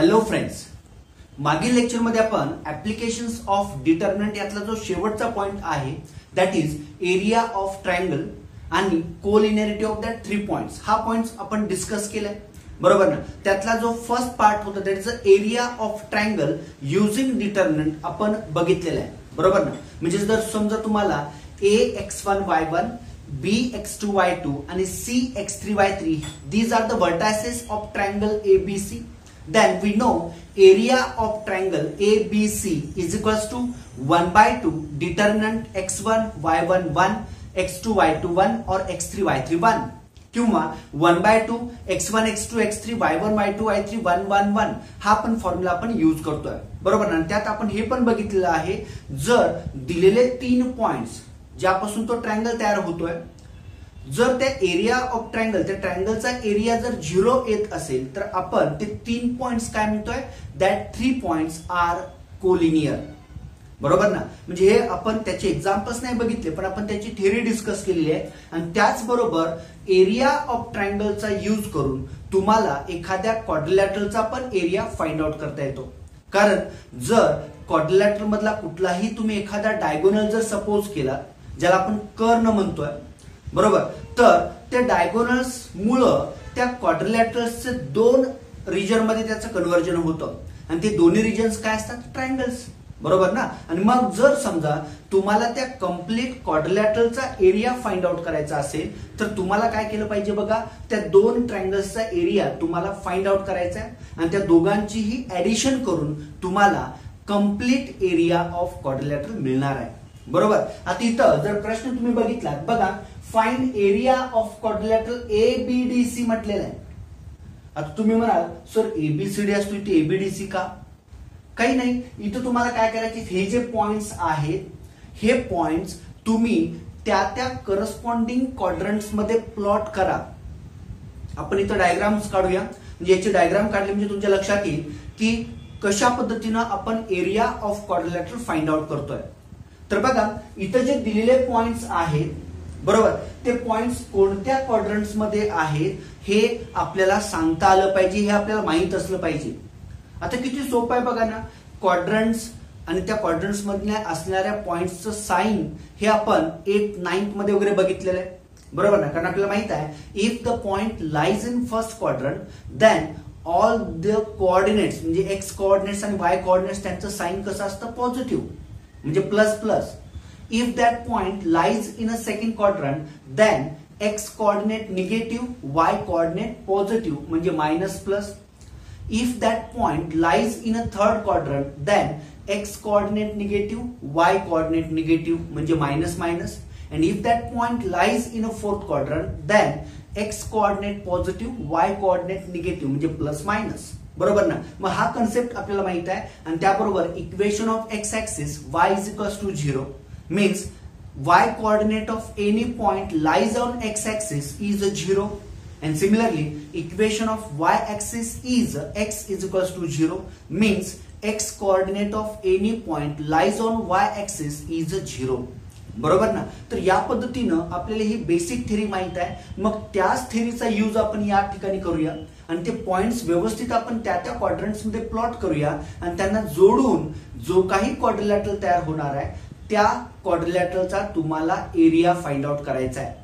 Hello friends मागील लेक्चरमध्ये आपण ऍप्लिकेशन्स ऑफ डिटर्मिनंट यातला जो शेवटचा पॉइंट आहे that is area of triangle आणि collinearity of that three points हा पॉइंट आपण डिस्कस केलाय. बरोबर ना? त्यातला जो फर्स्ट पार्ट होता that is area of triangle using determinant आपण बघितलेला आहे. बरोबर ना? म्हणजे जर समजा तुम्हाला A x one y one B x two y two आणि C x three y three these are the vertices of triangle A B C then we know area of triangle ABC is equals to 1 by 2 determinant x1 y1 1 x2 y2 1 or x3 y3 1 किंवा 1 by two x one x two x three y one y two y three one one one हा पण formula आपण use करतोय. बरोबर ना? त्यात आपण हे पण बघितलेलं आहे. जर दिलेले तीन पॉइंट्स ज्यापासून तो ट्रायंगल तयार होतोय जर त्या एरिया ऑफ ट्रायंगल त्या ट्रायंगलचा एरिया जर झिरो येत असेल तर आपण ते तीन पॉइंट्स काय म्हणतोय? That three points are collinear बरोबर ना? म्हणजे हे आपण त्याचे एक्झाम्पल्स नाही बघितले पण आपण त्याची थेरी डिस्कस केलेली आहे. आणि त्याचबरोबर एरिया ऑफ ट्रायंगलचा यूज करून तुम्हाला एखाद्या क्वाड्रिलॅटरलचा पण एरिया फाइंड आउट करता येतो. कारण जर क्वाड्रिलॅटर मधला कुठलाही तुम्ही एखादा डायगोनल जर सपोज केला ज्याला आपण कर्ण म्हणतोय बरोबर? तर त्या डायगोनल्स मुळे त्या क्वाड्रिलॅटरल्सचे दोन रिजनमध्ये त्याचं कन्व्हर्जन होतं. आणि ते दोन्ही रिजन्स काय असतात? ट्रायंगल्स बरोबर ना? आणि मग जर समजा तुम्हाला त्या कंप्लीट क्वाड्रिलॅटरलचा एरिया फाइंड आउट करायचा असेल तर तुम्हाला काय केलं पाहिजे बघा? त्या दोन ट्रायंगल्सचा एरिया तुम्हाला फाइंड आउट करायचा आहे. आणि त्या दोघांचीही ऍडिशन करून तुम्हाला कंप्लीट एरिया ऑफ क्वाड्रिलॅटर मिळणार आहे. बरोबर? आता इथं जर प्रश्न तुम्ही बघितला बघा find area of quadrilateral A B D C म्हटलेलं आहे. आता तुम्ही म्हणाल सर एबीसीडी असतो इथे एबीडीसी का? काही नाही. इथं तुम्हाला काय करायचे हे जे पॉइंट्स आहेत हे पॉइंट्स तुम्ही त्या त्या करस्पॉन्डिंग क्वाड्रंट्समध्ये प्लॉट करा. आपण इथं डायग्राम्स काढूया. म्हणजे याचे डायग्राम काढले म्हणजे तुमच्या लक्षात येईल की कशा पद्धतीनं आपण area of quadrilateral find out करतोय. तर बघा इथं जे दिलेले पॉइंट्स आहेत बरोबर? ते पॉइंट्स कोणत्या क्वाड्रंट्समध्ये आहेत हे आपल्याला सांगता आलं पाहिजे हे आपल्याला माहीत असलं पाहिजे. आता किती सोपं आहे बघा ना? क्वाड्रंट्स आणि त्या क्वाड्रंट्स मधल्या असणाऱ्या पॉइंटचं साईन हे आपण एट नाईन्थमध्ये वगैरे बघितलेलं आहे. बरोबर ना? कारण आपल्याला माहीत आहे if the point lies in first quadrant then all the coordinates म्हणजे एक्स कोऑर्डिनेट्स आणि वाय कोऑर्डिनेट्स त्यांचं साईन कसं असतं? पॉझिटिव्ह म्हणजे plus plus if that point lies in a second quadrant then x coordinate negative y coordinate positive म्हणजे minus plus if that point lies in a third quadrant then x coordinate negative y coordinate negative म्हणजे minus minus and if that point lies in a fourth quadrant then x coordinate positive y coordinate negative म्हणजे plus minus बरोबर ना मग हा concept आपल्याला माहित आहे आणि त्याबरोबर equation of X axis Y is equals to zero means y coordinate of any point lies on x axis is a 0 and similarly equation of y axis is x is equals to 0 means x coordinate of any point lies on y axis is a 0 बरोबर ना तर या पद्धतीनं आपल्याला ही basic theory माहीत आहे मग त्याच थेरीचा यूज आपण या ठिकाणी करूया आणि ते पॉइंट्स व्यवस्थित आपण त्या त्या क्वाड्रंट्समध्ये प्लॉट करूया आणि त्यांना जोडून जो काही क्वाड्रिलॅटरल तयार होणार आहे त्या क्वाड्रिलॅटरचा तुम्हाला एरिया फाइंड आउट करायचा आहे.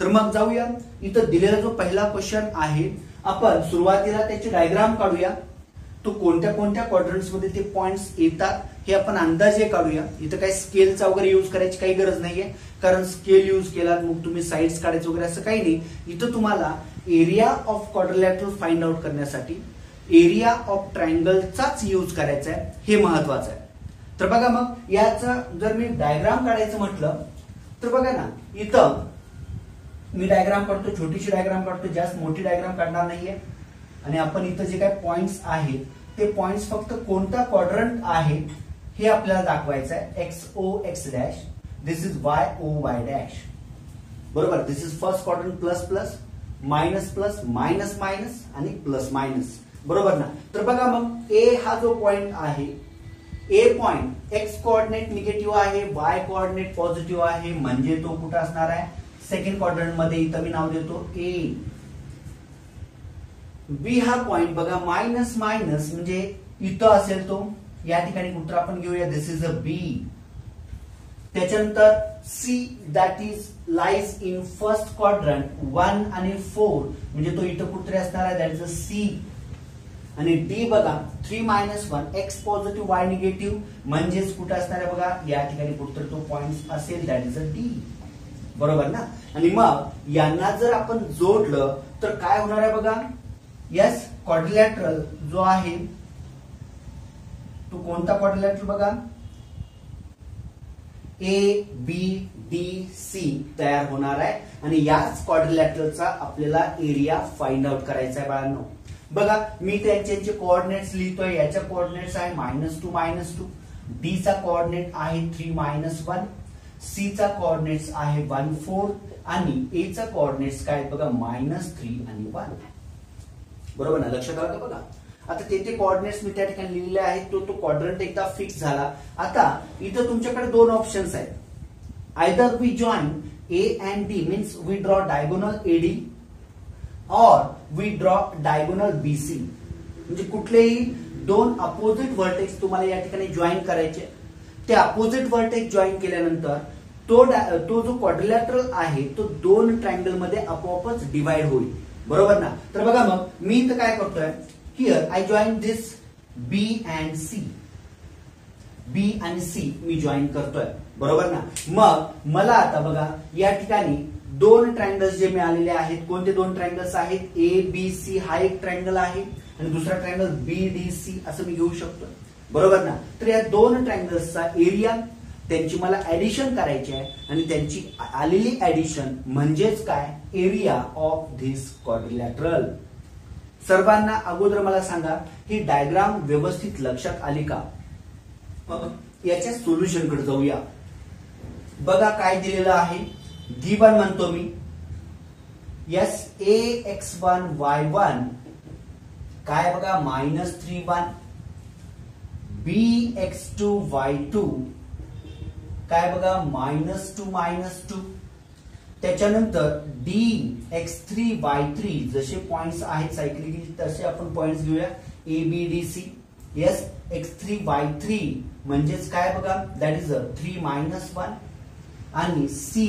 तर मग जाऊया. इथं दिलेला जो पहिला क्वेश्चन आहे आपण सुरुवातीला त्याचे डायग्राम काढूया. तो कोणत्या कोणत्या क्वाड्रंट्समध्ये ते पॉइंट्स येतात हे आपण अंदाजे काढूया. इथं काही स्केलचा वगैरे युज करायची काही गरज नाहीये. कारण स्केल युज केला मग तुम्ही साईड्स काढायचं वगैरे असं काही नाही. इथं तुम्हाला area of quadrilateral find out करण्यासाठी एरिया ऑफ ट्रायंगलचाच यूज करायचा आहे. हे महत्वाचं आहे. तर बघा मग याचं जर मी डायग्राम काढायचं म्हटलं तर बघा ना इथं मी डायग्राम काढतो छोटीशी डायग्राम काढतो जास्त मोठी डायग्राम काढणार नाहीये. आणि आपण इथं जे काही पॉइंट्स आहेत ते पॉइंट्स फक्त कोणता क्वाड्रंट आहे हे आपल्याला दाखवायचं आहे. X O X dash this is Y O Y dash बरोबर? This is first quadrant plus plus minus plus minus minus आणि प्लस मायनस बरोबर ना? तर बघा मग ए हा जो पॉइंट आहे A point X coordinate negative आहे वाय कॉर्डिनेट पॉझिटिव्ह आहे म्हणजे तो कुठं असणार आहे? सेकंड क्वाड्रंटमध्ये इथं मी नाव देतो ए बी हा पॉइंट बघा मायनस मायनस म्हणजे इथं असेल तो. या ठिकाणी उत्तर आपण घेऊया? दिस इज अ बी त्याच्यानंतर C that is lies in first quadrant one आणि फोर म्हणजे तो इथं कुठतरी असणार आहे दॅट इज अ सी आणि डी बघा three minus one X positive Y negative म्हणजेच कुठं असणार आहे बघा? या ठिकाणी कुठं तो पॉइंट असेल दॅट इज अ डी बरोबर ना? आणि मग यांना जर आपण जोडलं तर काय होणार आहे बघा? यस क्वाड्रिलॅटरल जो आहे तो कोणता क्वाड्रिलॅटरल बघा? ए बी डी सी तयार होणार आहे. आणि याच क्वाड्रिलॅटरलचा आपल्याला एरिया फाइंड आउट करायचा आहे बाळांनो. बघा मी त्यांचे कोऑर्डिनेट्स लिहितोय याच्या कोऑर्डिनेट्स आहे मायनस टू मायनस टू बीचा चा कोऑर्डिनेट आहे थ्री मायनस वन सी चा कोऑर्डिनेट्स आहे वन फोर आणि ए चा कोऑर्डिनेट्स काय बघा मायनस थ्री आणि वन बरोबर ना? लक्षात आलं का बघा? आता ते ते कोऑर्डिनेट्स मी त्या ठिकाणी लिहिलेले आहेत. तो तो क्वाड्रंट एकदा फिक्स झाला. आता इथं तुमच्याकडे दोन ऑप्शन्स आहेत. Either we join A and D means we draw diagonal AD or we draw diagonal BC म्हणजे कुठलेही दोन अपोजिट व्हर्टेक्स तुम्हाला या ठिकाणी जॉईन करायचे. ते अपोजिट व्हर्टेक्स जॉईन केल्यानंतर तो तो जो क्वाड्रिलॅटरल आहे तो दोन ट्रायंगलमध्ये आपोआपच डिवाइड होईल. बरोबर ना? तर बघा मग मी इथं काय करतोय? Here I join this B and C B आणि सी मी जॉईन करतोय. बरोबर ना? मग मला आता बघा या ठिकाणी दोन ट्रायंगल्स जे मिळालेले आहेत कोणते दोन ट्रायंगल्स आहेत? ए बी सी हा एक ट्रायंगल आहे आणि दुसरा ट्रायंगल बी डी सी असं मी घेऊ शकतो. बरोबर ना? तर या दोन ट्रायंगल्सचा एरिया त्यांची मला ऍडिशन करायची आहे आणि त्यांची आलेली ऍडिशन म्हणजेच काय? एरिया ऑफ धिस क्वाड्रिलॅटरल सर्वांना अगोदर मला सांगा ही डायग्राम व्यवस्थित लक्षात आली का? याच्या सोल्युशनकडे जाऊया. बघा काय दिलेलं आहे. डी वन म्हणतो मी. Yes A X one Y one काय बघा minus three one B X two Y two काय बघा मायनस टू मायनस टू त्याच्यानंतर D X three Y three जसे पॉइंट्स आहेत सायकलिक तसे आपण पॉइंट्स घेऊया. A B D C yes X three Y three म्हणजेच काय बघा that is a three minus one आणि C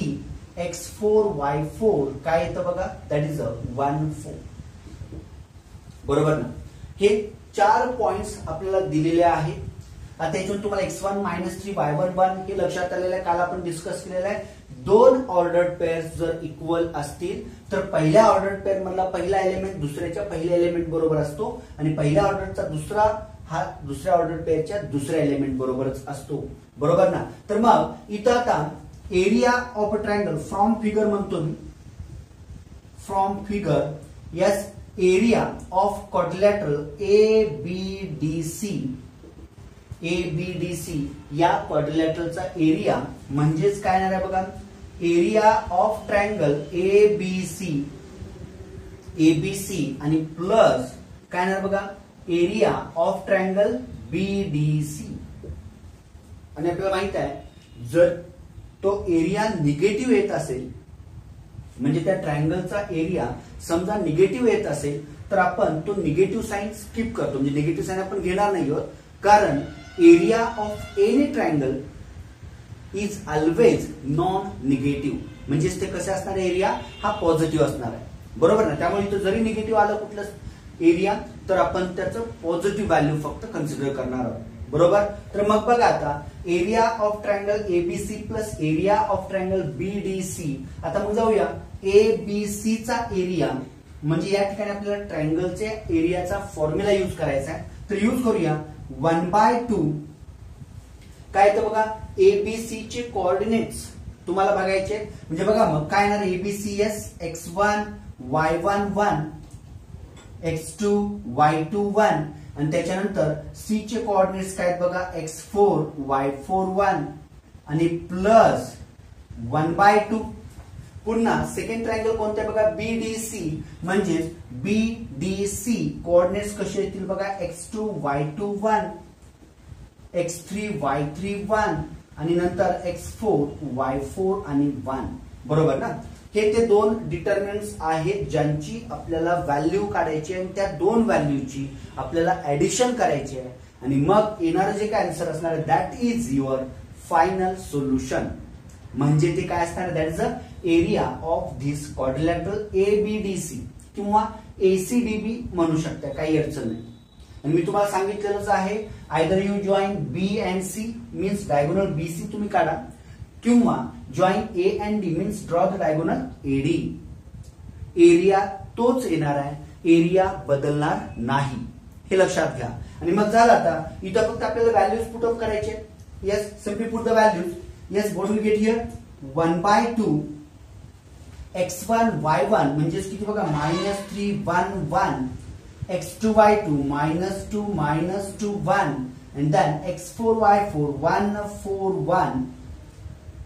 X four Y four काय येतं बघा? That is a one four बरोबर ना? हे चार पॉइंट्स आपल्याला दिलेले आहेत. आता त्याच्यातून तुम्हाला X one minus three Y one one हे लक्षात आलेलं आहे. काल आपण डिस्कस केलेलं आहे. दोन ऑर्डर पेअर्स जर इक्वल असतील तर पहिल्या ऑर्डर पेअर मधला पहिला एलिमेंट दुसऱ्याच्या पहिल्या एलिमेंट बरोबर असतो. आणि पहिल्या ऑर्डरचा दुसरा हा दुसऱ्या ऑर्डर पेअरच्या दुसऱ्या एलिमेंट बरोबरच असतो. बरोबर ना? तर मग इथं आता area of a triangle from figure म्हणतो मी. From figure yes area of quadrilateral A B D C A B D C या क्वाड्रिलॅटरलचा एरिया म्हणजेच काय येणार आहे बघा? Area of triangle A B C A B C आणि प्लस काय येणार बघा? Area of triangle B D C आणि आपल्याला माहीत आहे जर तो एरिया निगेटिव्ह येत असेल म्हणजे त्या ट्रायंगलचा एरिया समजा निगेटिव्ह येत असेल तर आपण तो निगेटिव्ह साईन स्किप करतो. म्हणजे निगेटिव्ह साईन आपण घेणार नाही आहोत. कारण area of any triangle is always non negative म्हणजेच ते कसे असणार एरिया हा पॉझिटिव्ह असणार आहे. बरोबर ना? त्यामुळे इथं जरी निगेटिव्ह आलं कुठलं एरिया तर आपण त्याचं पॉझिटिव्ह व्हॅल्यू फक्त कन्सिडर करणार आहोत. बरोबर? तर मग बघा आता area of triangle ABC plus area of triangle BDC आता मग जाऊया. एबीसीचा चा एरिया म्हणजे या ठिकाणी आपल्याला ट्रायंगलच्या एरियाचा फॉर्म्युला युज करायचा आहे. तर युज करूया. वन बाय टू काय येतं बघा? एबीसी चे कोऑर्डिनेट्स तुम्हाला बघायचे म्हणजे बघा मग काय येणार? ABC S X one Y one one X two Y two one आणि त्याच्यानंतर सी चे कोऑर्डिनेट्स काय बघा? X four Y four one आणि प्लस वन बाय टू पुन्हा सेकंड ट्रायंगल कोणते बघा? बी डी सी म्हणजेच बी डी सी कोऑर्डिनेट्स कसे येतील बघा? X two Y two one X three Y three one आणि नंतर एक्स फोर वाय फोर आणि वन बरोबर ना? हे ते दोन डिटर्मिनंट्स आहेत ज्यांची आपल्याला व्हॅल्यू काढायची आणि त्या दोन व्हॅल्यूची आपल्याला ऍडिशन करायची आहे. आणि मग येणारं जे काय आन्सर असणार आहे that is your final solution म्हणजे ते काय असणार that is a area of this quadrilateral A B D C किंवा एसीडीबी म्हणू शकता काही अडचण नाही. आणि मी तुम्हाला सांगितलेलंच आहे either you join B and C means diagonal B C तुम्ही काढा. किंवा join A and D means draw the diagonal AD area तोच येणार आहे. एरिया बदलणार नाही. हे लक्षात घ्या. आणि मग झालं आता इथं फक्त आपल्याला व्हॅल्यूज पुट ऑफ करायचे yes simply put the values yes what will get here one by two X one Y one म्हणजेच किती बघा minus three one one X two Y two minus two minus two one then X four by four one four one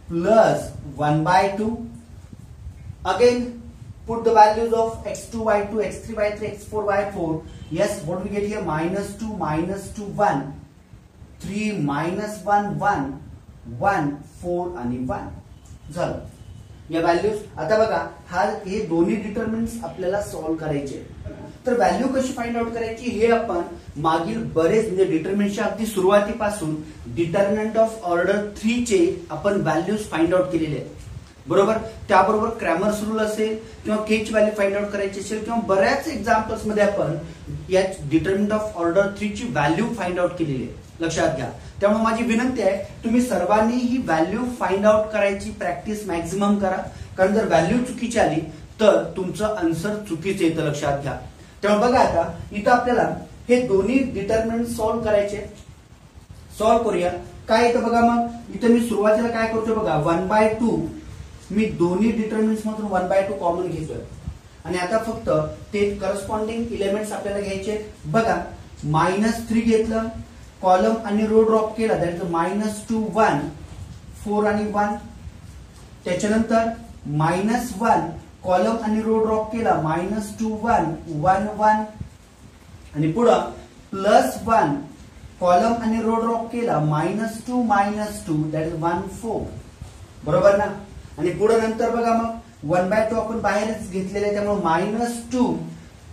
plus 1 by 2. Again, put the values of x2, by two, x3, by three, x4, by four. Yes, what we get here? Minus 2, minus 2, 1. 3, minus 1, 1. 1, 4 and 1. Zalo. या values आता बघा हा हे दोन्ही determinants आपल्याला solve करायचे. तर value कशी फाइंड आउट करायची? हे आपण मागील बरेच म्हणजे डिटर्मिनच्या अगदी सुरुवातीपासून डिटर्मिनंट ऑफ ऑर्डर थ्री चे आपण व्हॅल्यूज फाइंड आउट केलेले आहेत. बरोबर? त्याबरोबर क्रॅमर्स रूल असेल किंवा केच व्हॅल्यू फाइंड आउट करायची असेल किंवा बऱ्याच एक्झाम्पल्समध्ये आपण या डिटर्मिनंट ऑफ ऑर्डर थ्री ची व्हॅल्यू फाइंड आउट केलेली आहे. लक्षात घ्या. त्यामुळे माझी विनंती आहे तुम्ही सर्वांनी ही व्हॅल्यू फाइंड आउट करायची प्रॅक्टिस मॅक्झिमम करा. कारण जर व्हॅल्यू चुकीची आली तर तुमचं आन्सर चुकीचं येतं लक्षात घ्या. त्यामुळे बघा आता इथं आपल्याला हे दोन्ही डिटर्मिनंट सॉल्व्ह करायचे सॉल्व्ह करूया. काय येतं बघा मग? इथं मी सुरुवातीला काय करतोय बघा? वन बाय टू मी दोन्ही डिटर्मिनंट मधून वन बाय टू कॉमन घेतोय. आणि आता फक्त ते करस्पॉन्डिंग इलेमेंट्स आपल्याला घ्यायचे बघा मायनस थ्री घेतलं कॉलम आणि रो ड्रॉप केला that is minus two one four आणि वन त्याच्यानंतर मायनस वन कॉलम आणि रो ड्रॉप केला minus two one one one आणि पुढं प्लस वन कॉलम आणि रो ड्रॉप केला minus two minus two that is one four बरोबर ना? आणि पुढं नंतर बघा मग वन बाय टू आपण बाहेरच घेतलेले आहे त्यामुळे मायनस टू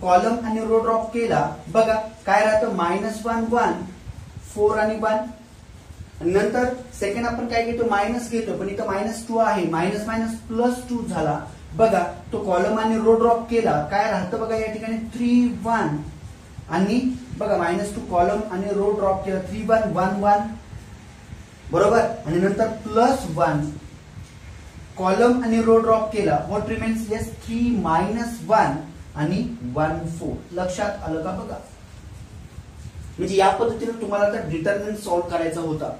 कॉलम आणि रो ड्रॉप केला. बघा काय राहतं? मायनस वन वन फोर आणि वन. नंतर सेकंड आपण काय घेतो? मायनस घेतो. पण इथं मायनस टू आहे. मायनस मायनस प्लस टू झाला. बघा तो कॉलम आणि रो ड्रॉप केला. काय राहतं बघा या ठिकाणी? थ्री वन आणि बघा मायनस टू कॉलम आणि रो ड्रॉप केला. थ्री वन वन वन बरोबर? आणि नंतर प्लस वन कॉलम आणि रो ड्रॉप केला. What remains yes three minus one आणि वन फोर लक्षात आलं का बघा? म्हणजे या पद्धतीने तुम्हाला आता डिटर्मिनंट सॉल्व्ह करायचा होता.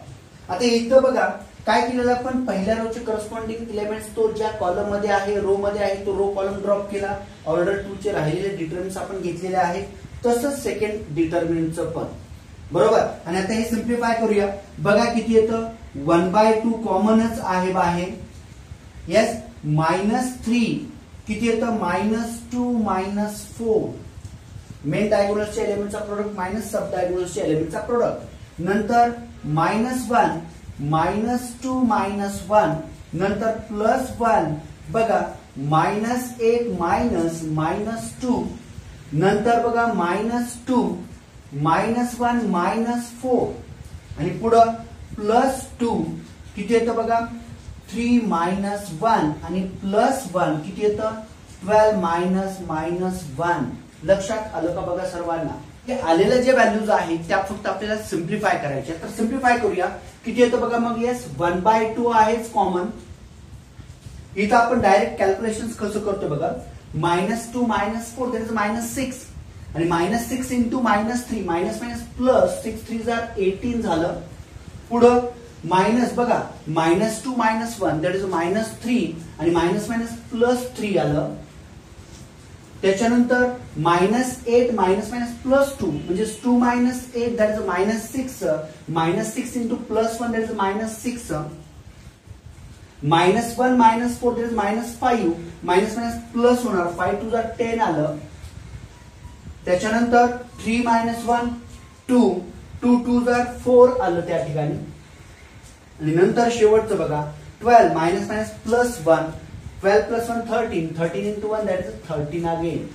आता इथं बघा काय केलेलं आपण? पहिल्या रोचे करस्पॉन्डिंग इलेमेंट्स तो ज्या कॉलममध्ये आहे रो मध्ये आहे तो रो कॉलम ड्रॉप केला. ऑर्डर टू चे राहिलेले डिटर्मिनंट्स आपण घेतलेले आहेत. तसंच सेकंड डिटर्मिनंटचं पण. बरोबर? आणि आता हे सिम्प्लिफाय करूया. बघा किती येतं? वन बाय टू कॉमनच आहे बाहेर. येस मायनस थ्री किती येतं? Minus two minus four main डायगोनलच्या एलिमेंटचा प्रोडक्ट मायनस सब डायगोनलच्या एलिमेंटचा प्रोडक्ट नंतर minus one minus two minus one नंतर प्लस वन बघा minus eight minus minus two नंतर बघा minus two minus one minus four आणि पुढं प्लस टू किती येतं बघा? थ्री मायनस वन आणि प्लस वन किती येतं? ट्वेल्व मायनस मायनस वन लक्षात आलं का बघा सर्वांना? हे आलेल्या जे व्हॅल्यूज आहेत त्या फक्त आपल्याला सिम्प्लिफाय करायच्या तर सिम्प्लिफाय करूया. किती येतं बघा मग? येस वन बाय टू आहेच कॉमन इथं आपण डायरेक्ट कॅल्क्युलेशन कसं करतो बघा? Minus two minus four that is minus six आणि minus six into minus three minus minus plus six three जार एटीन झालं पुढं मायनस बघा minus two minus one that is minus three आणि मायनस मायनस प्लस थ्री आलं त्याच्यानंतर minus eight minus minus plus two म्हणजे two minus eight that is minus six minus six into plus one that is minus six minus one minus four that is minus five minus minus plus होणार. Five two जर ten आलं. त्याच्यानंतर three minus one two two two जर four आलं त्या ठिकाणी. आणि नंतर शेवटचं बघा. Twelve minus minus plus one twelve plus one thirteen thirteen into one that is thirteen again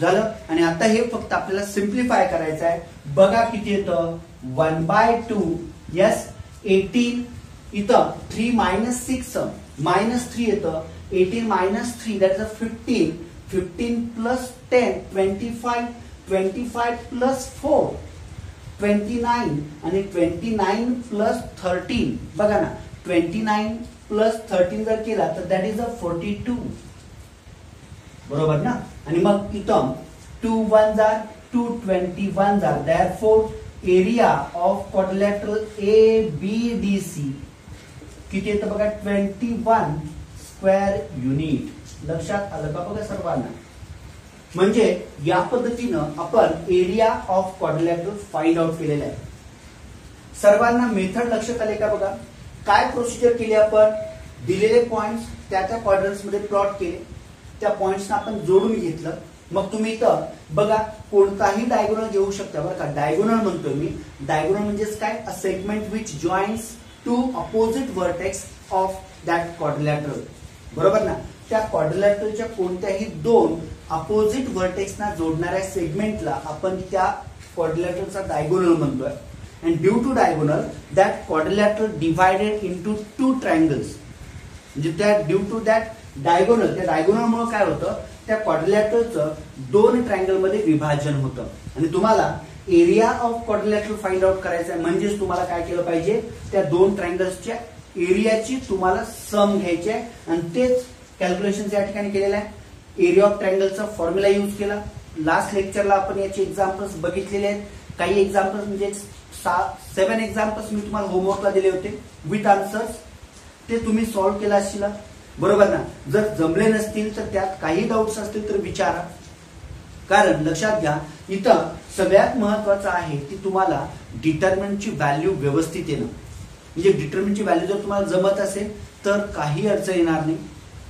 झालं? आणि आता हे फक्त आपल्याला सिम्प्लिफाय करायचं आहे. बघा किती येतं? One by two yes eighteen इथं three minus six minus three येतं. Eighteen minus three that is a fifteen fifteen plus ten twenty five twenty five plus four twenty nine आणि ट्वेंटी नाईन प्लस थर्टीन बघा ना twenty nine plus thirteen जर केला तर that is a forty two बरोबर ना? आणि मग इथं टू वन जार two twenty one jar therefore area of quadrilateral A B D C किती येतं बघा? ट्वेंटी वन स्क्वेअर युनिट लक्षात आलं का बघा सर्वांना? म्हणजे या पद्धतीनं आपण area of quadrilateral find out केलेला आहे. सर्वांना मेथड लक्षात आले का बघा? काय प्रोसिजर केली आपण? दिलेले पॉइंट्स त्या त्या क्वाड्रन्समध्ये प्लॉट केले. त्या पॉइंट्सना आपण जोडून घेतलं. मग तुम्ही इथं बघा कोणताही डायगोनल घेऊ शकता बरं का. डायगोनल म्हणतोय मी. डायगोनल म्हणजेच काय? A segment which joins two opposite vertex of that quadrilateral बरोबर ना? त्या क्वाड्रिलॅटरलच्या कोणत्याही दोन अपोजिट वर्टेक्सना जोडणाऱ्या सेगमेंटला आपण त्या क्वाड्रिलॅटरलचा डायगोनल म्हणतोय. And due to diagonal that quadrilateral divided into two triangles. म्हणजे त्या ड्यू टू दॅट डायगोनल त्या डायगोनलमुळे काय होतं? त्या क्वाड्रिलॅटरलचं दोन ट्रायंगलमध्ये विभाजन होतं. आणि तुम्हाला area of quadrilateral find out करायचं आहे. म्हणजेच तुम्हाला काय केलं पाहिजे? त्या दोन ट्रायंगल्सच्या एरियाची तुम्हाला सम घ्यायची आहे. आणि तेच कॅल्क्युलेशन या ठिकाणी केलेलं आहे. एरिया ऑफ ट्रायंगलचा फॉर्म्युला यूज केला. लास्ट लेक्चरला आपण याचे एक्झाम्पल्स बघितलेले आहेत. काही एक्झाम्पल्स म्हणजे सेवन एक्झाम्पल्स मी तुम्हाला होमवर्कला दिले होते विथ आन्सर्स ते तुम्ही सॉल्व्ह केला असतील बरोबर ना? जर जमले नसतील तर त्यात काही डाऊट्स असतील तर विचारा. कारण लक्षात घ्या इथं सगळ्यात महत्वाचं आहे की तुम्हाला डिटर्मिनची व्हॅल्यू व्यवस्थित येणं. म्हणजे डिटर्मिनची व्हॅल्यू जर तुम्हाला जमत असेल तर काही अडचण येणार नाही.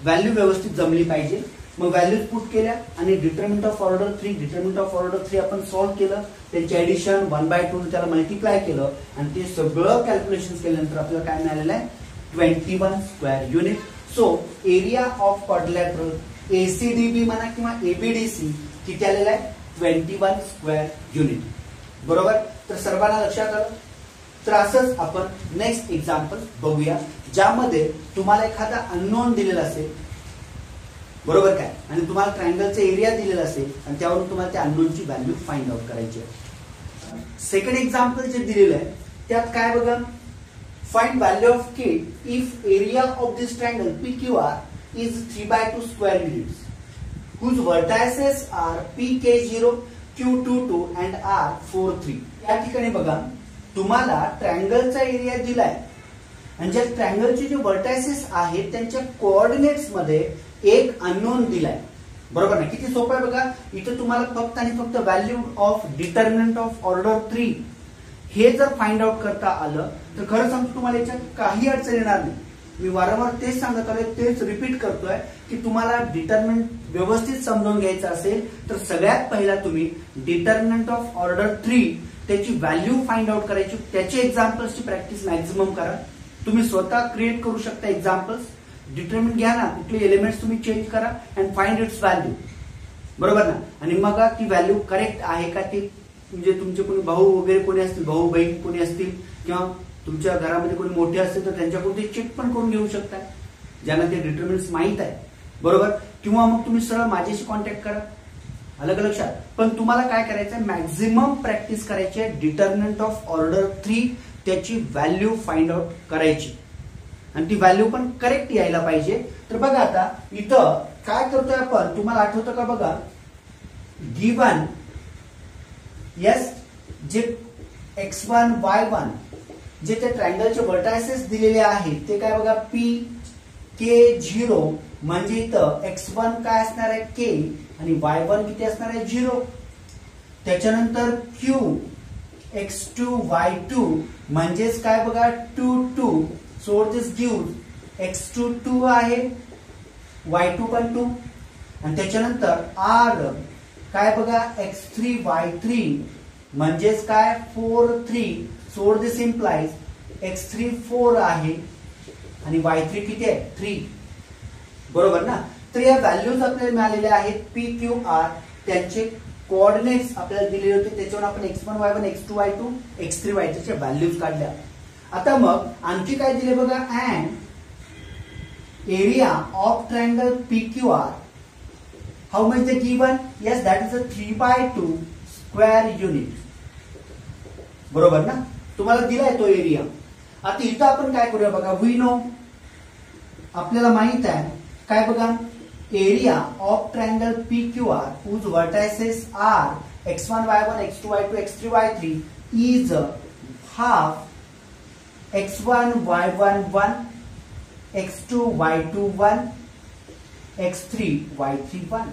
व्हॅल्यू व्यवस्थित जमली पाहिजे. मग व्हॅल्यूज पुट केल्या आणि determinant of order three determinant of order three आपण सॉल्व्ह केलं. त्यांचे ऍडिशन वन बाय टू त्याला मल्टिप्लाय केलं आणि ते सगळं कॅल्क्युलेशन केल्यानंतर आपल्याला काय मिळालेलं आहे? Twenty one square unit so area of quadrilateral ACDB म्हणा किंवा एबीडीसी किती आलेला आहे? ट्वेंटी वन स्क्वेअर युनिट बरोबर? तर सर्वांना लक्षात आलं? तर असंच आपण नेक्स्ट एक्झाम्पल बघूया ज्यामध्ये तुम्हाला एखादा अननोन दिलेला असेल बरोबर काय? आणि तुम्हाला ट्रायंगलचा एरिया दिलेला असेल आणि त्यावरून तुम्हाला त्या अननोनची व्हॅल्यू फाइंड आउट करायची आहे. सेकंड एक्झाम्पल जे दिलेलं आहे त्यात काय बघा? Find value of K if area of this triangle P Q R is three by two square units whose vertices are pk0 q22 and r43 या ठिकाणी बघा तुम्हाला ट्रँगलचा एरिया दिलाय. म्हणजे ट्रायंगलचे जे वर्टायसेस आहेत त्यांच्या कोऑर्डिनेट्समध्ये एक अननोन दिलाय बरोबर ना किती सोपं आहे बघा? इथं तुम्हाला फक्त आणि फक्त value of determinant of order three हे जर फाइंड आउट करता आलं तर खरं सांगतो तुम्हाला याच्यात काही अडचण येणार नाही. मी वारंवार तेच सांगत आलोय तेच रिपीट करतोय की तुम्हाला डिटर्मिनंट व्यवस्थित समजून घ्यायचं असेल तर सगळ्यात पहिला तुम्ही डिटर्मिनंट ऑफ ऑर्डर थ्री त्याची व्हॅल्यू फाइंड आउट करायची. त्याची एक्झाम्पल्सची प्रॅक्टिस मॅक्झिमम करा. तुम्ही स्वतः क्रिएट करू शकता एक्झाम्पल्स डिटर्मिन घ्या ना. कुठले एलिमेंट्स तुम्ही चेंज करा अँड फाइंड इट्स व्हॅल्यू बरोबर ना? आणि मग ती व्हॅल्यू करेक्ट आहे का ती? म्हणजे तुमचे कोणी भाऊ वगैरे कोणी असतील भाऊ बहीण कोणी असतील किंवा तुमच्या घरामध्ये कोणी मोठे असतील तर त्यांच्याकडून ते चेक पण करून घेऊ शकता. ज्यांना ते डिटर्मिन्स माहीत आहे. बरोबर? किंवा मग तुम्ही सरळ माझ्याशी कॉन्टॅक्ट करा. अलग लक्षात? पण तुम्हाला काय करायचं आहे मॅक्झिमम प्रॅक्टिस करायची आहे. डिटर्मिनंट ऑफ ऑर्डर थ्री त्याची व्हॅल्यू फाइंड आउट करायची. आणि ती व्हॅल्यू पण करेक्ट यायला पाहिजे. तर बघा आता इथं काय करतोय आपण? तुम्हाला आठवतं का बघा? गिवन यस जे एक्स वन वाय वन जे त्या ट्रायंगलचे वर्टायसेस दिलेले आहेत ते काय बघा? पी के झिरो म्हणजे इथं एक्स वन काय असणार आहे? के आणि वाय वन किती असणार आहे? झिरो त्याच्यानंतर q x two y two म्हणजेच काय बघा? Two two so this give x two two आहे. वाय टू पण टू आणि त्याच्यानंतर आर काय बघा एक्स थ्री वाय थ्री म्हणजेच काय? Four three so this implies x three four आहे. आणि वाय थ्री किती आहे? थ्री बरोबर ना? तर या व्हॅल्यूज आपल्याला मिळालेल्या आहेत. पी क्यू आर त्यांचे कोऑर्डिनेट्स आपल्याला दिलेले होते. त्याच्यावर आपण x one y one x two y two x three y थ्रीच्या values काढल्या. आता मग आणखी काय दिले बघा? And area of triangle P Q R how much the given yes that is a three by two square unit बरोबर ना? तुम्हाला दिलाय तो एरिया आता इथं आपण काय करूया बघा? वी नो आपल्याला माहीत आहे. काय बघा? Area of triangle P Q R whose vertices are x one y one x two y two x three y three is half x one y one one x two y two one x three y three one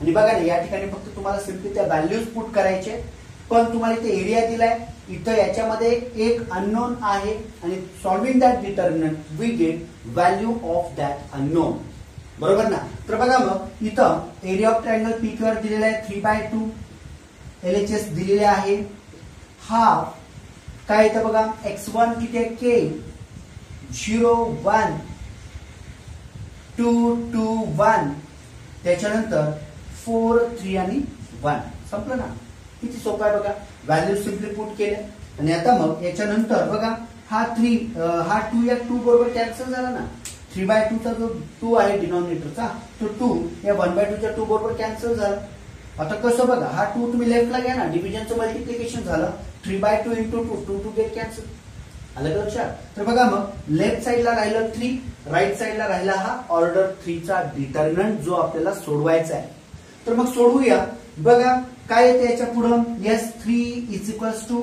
आणि बघा ना या ठिकाणी फक्त तुम्हाला simply त्या values put करायचे पण तुम्हाला इथे एरिया दिलाय. इथं याच्यामध्ये एक अननोन आहे आणि solving that determinant we get value of that unknown बरोबर ना? तर बघा मग इथं एरिया ऑफ ट्रायंगल पी दिलेला आहे three by two L H S दिलेले आहे. हाफ काय येतं बघा? एक्स वन किती आहे? K zero one two two one त्याच्यानंतर फोर थ्री आणि वन संपलं ना? किती सोपं आहे बघा? व्हॅल्यू सिम्पली पुट केले. आणि आता मग याच्यानंतर बघा हा थ्री हा टू या टू बरोबर कॅन्सल झाला ना? थ्री बाय टूचा जो टू आहे डिनॉमिनेटरचा तो टू या वन बाय टूच्या टू बरोबर कॅन्सल झाला. आता कसं बघा? हा टू तुम्ही लेफ्टला घ्या ना डिव्हिजनचं मल्टिप्लिकेशन झालं. Three by two into two two two get cancel आलं का लक्षात? तर बघा मग लेफ्ट साईडला राहिलं थ्री राईट साईडला राहिला हा ऑर्डर थ्रीचा डिटर्मिनंट जो आपल्याला सोडवायचा आहे. तर मग सोडवूया. बघा काय येते याच्या पुढं? S three is equals to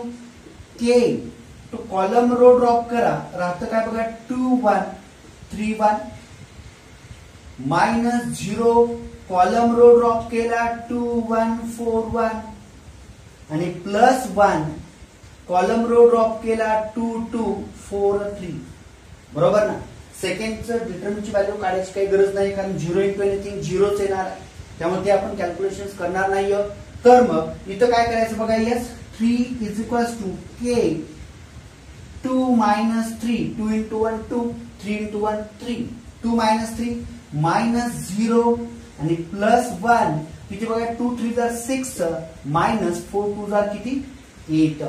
k तो कॉलम रो ड्रॉप करा. राहतं काय बघा? Two one three one minus zero column row drop केला. टू वन फोर वन आणि plus one column row drop केला टू टू फोर थ्री बरोबर ना? सेकंडचं डिटर्मिनची व्हॅल्यू काढायची काही गरज नाही कारण झिरो इंटू एनिथिंग झिरोच येणार आहे. त्यामुळे ते आपण कॅल्क्युलेशन करणार नाही तर मग इथं काय करायचं बघा yes three is equals to k two minus three two into one two three into one three two minus three minus zero आणि प्लस वन किती बघा टू थ्री जर सिक्स मायनस फोर टू जर किती? एट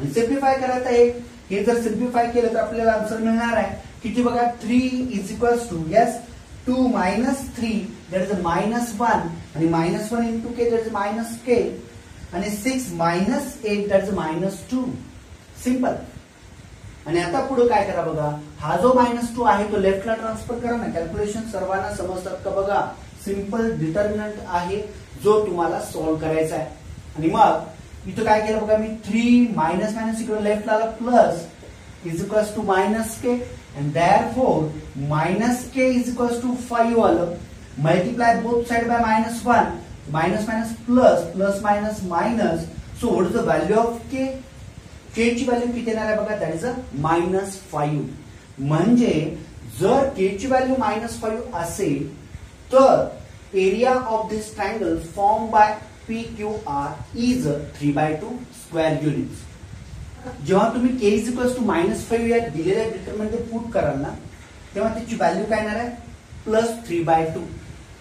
आणि simplify करायचं एक हे जर सिम्प्लिफाय केलं तर आपल्याला आन्सर मिळणार आहे. किती बघा? Three is equals to yes two minus three that is minus one आणि minus one into k that is minus k आणि six minus eight that is minus two simple आणि आता पुढे काय करा बघा? हा जो मायनस टू आहे तो लेफ्टला ट्रान्सफर करा ना. कॅल्क्युलेशन सर्वांना समजतात का बघा? सिंपल डिटर्मिनंट आहे जो तुम्हाला सॉल्व्ह करायचा आहे. आणि मग इथं काय केलं बघा मी थ्री मायनस मायनस इकडे लेफ्ट आला plus is equals to minus k and there four minus k is equals to five आलं. Multiply both side by minus 1 minus minus plus plus minus minus. So what is the value of k? K ची value किती येणार आहे बघा that is a minus five म्हणजे जर के ची value minus five असेल तर area of this triangle form by P Q R is three by two square units जेव्हा तुम्ही k is equals to minus five या दिलेल्या डिटरमध्ये पुट कराल ना तेव्हा त्याची व्हॅल्यू काय येणार आहे? प्लस थ्री बाय टू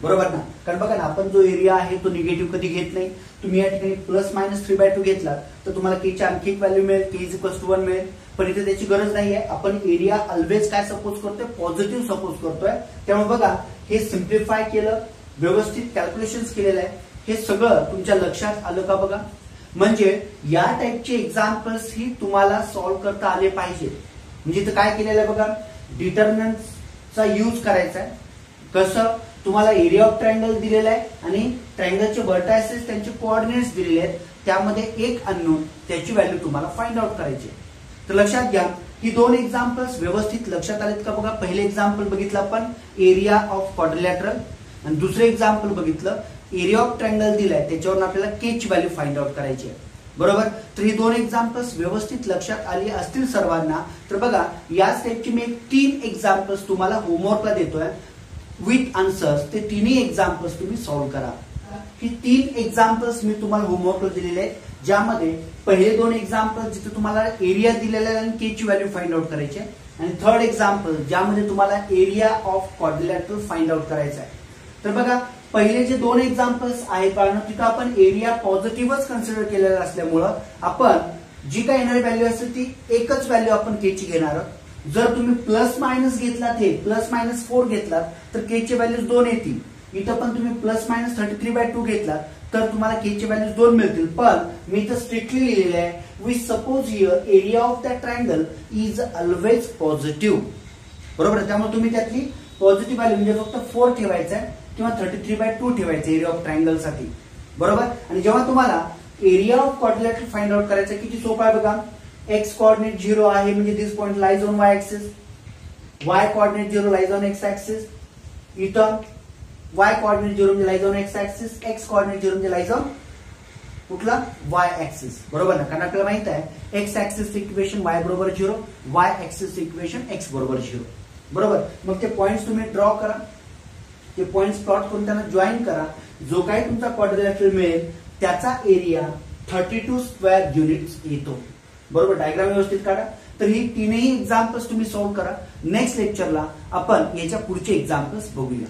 बरोबर ना? कारण बघा ना आपण जो एरिया आहे तो निगेटिव्ह कधी घेत नाही. तुम्ही या ठिकाणी plus minus three by two घेतला तर तुम्हाला केची आणखी एक व्हॅल्यू मिळेल k is equals to one मिळेल. पण इथे त्याची गरज नाही आहे आपण एरिया ऑलवेज काय सपोज करतोय? पॉझिटिव्ह सपोज करतोय. त्यामुळे बघा हे सिम्प्लिफाय केलं व्यवस्थित कॅल्क्युलेशन केलेलं आहे. हे सगळं तुमच्या लक्षात आलं का बघा? म्हणजे या टाईपचे एक्झाम्पल्स ही तुम्हाला सॉल्व्ह करता आले पाहिजे. म्हणजे इथं काय केलेलं आहे बघा? डिटर्मिनंटचा यूज करायचा आहे. कसं? तुम्हाला एरिया ऑफ ट्रायंगल दिलेला आहे आणि ट्रायंगलचे वर्टायसेस त्यांचे कोऑर्डिनेट्स दिलेले आहेत. त्यामध्ये एक अननोन त्याची व्हॅल्यू तुम्हाला फाइंड आउट करायची तर लक्षात घ्या ही दोन एक्झाम्पल्स व्यवस्थित लक्षात आलेत का बघा? पहिले एक्झाम्पल बघितलं आपण एरिया ऑफ क्वाड्रिलॅटरल आणि दुसरं एक्झाम्पल बघितलं एरिया ऑफ ट्रँगल दिलाय त्याच्यावरून आपल्याला केच व्हॅल्यू फाइंड आउट करायची आहे. बरोबर? तर ही दोन एक्झाम्पल्स व्यवस्थित लक्षात आली असतील सर्वांना. तर बघा या स्टेपची मी तीन एक्झाम्पल्स तुम्हाला होमवर्कला देतोय. विथ आन्सर्स ते तिन्ही एक्झाम्पल्स तुम्ही सॉल्व्ह करा. ही तीन एक्झाम्पल्स मी तुम्हाला होमवर्कला दिलेले आहेत ज्यामध्ये पहिले दोन एक्झाम्पल जिथे तुम्हाला एरिया दिलेला आहे आणि केची व्हॅल्यू फाइंड आउट करायची आणि थर्ड एक्झाम्पल ज्यामध्ये तुम्हाला area of quadrilateral find out करायचा आहे. तर बघा पहिले जे दोन एक्झाम्पल्स आहेत कारण तिथं आपण एरिया पॉझिटिव्हच कन्सिडर केलेला असल्यामुळं आपण जी काय येणारी व्हॅल्यू असेल ती एकच व्हॅल्यू आपण के ची घेणार आहोत. जर तुम्ही प्लस मायनस घेतलात हे प्लस मायनस फोर घेतलात तर के चे व्हॅल्यूज दोन येतील. इथं पण तुम्ही plus minus thirty three by two घेतलात तर तुम्हाला केचे व्हॅल्यूज दोन मिळतील. पण मी इथं स्ट्रिक्टली लिहिलेलं आहे we suppose your area of that triangle is always positive बरोबर त्यामुळे तुम्ही त्यातली पॉझिटिव्ह व्हॅल्यू म्हणजे फक्त फोर ठेवायचा आहे. किंवा थर्टी थ्री बाय टू ठेवायचं एरिया ऑफ ट्रायंगलसाठी. बरोबर? आणि जेव्हा तुम्हाला area of quadrilateral find out करायचं किती सोपं आहे बघा. एक्स कॉर्डिनेट झिरो आहे म्हणजे this point lies on y axis y coordinate zero lies on x axis इथं वाय कॉर्डिनेट झिरो म्हणजे lies on x axis x coordinate zero म्हणजे लाईज ऑन कुठला? वाय ऍक्सिस बरोबर ना? कारण आपल्याला माहीत आहे एक्स ऍक्सिस इक्वेशन वाय बरोबर zero y axis equation x बरोबर झिरो बरोबर? मग ते पॉइंट तुम्ही ड्रॉ करा. ते पॉइंट प्लॉट करून त्यांना जॉईन करा. जो काही तुमचा क्वाड्रिलॅटरल मिळेल त्याचा area thirty two square units येतो. बरोबर? डायग्राम व्यवस्थित काढा. तर ही तीनही एक्झाम्पल्स तुम्ही सॉल्व्ह करा. नेक्स्ट लेक्चरला आपण याच्या पुढचे एक्झाम्पल्स बघूया.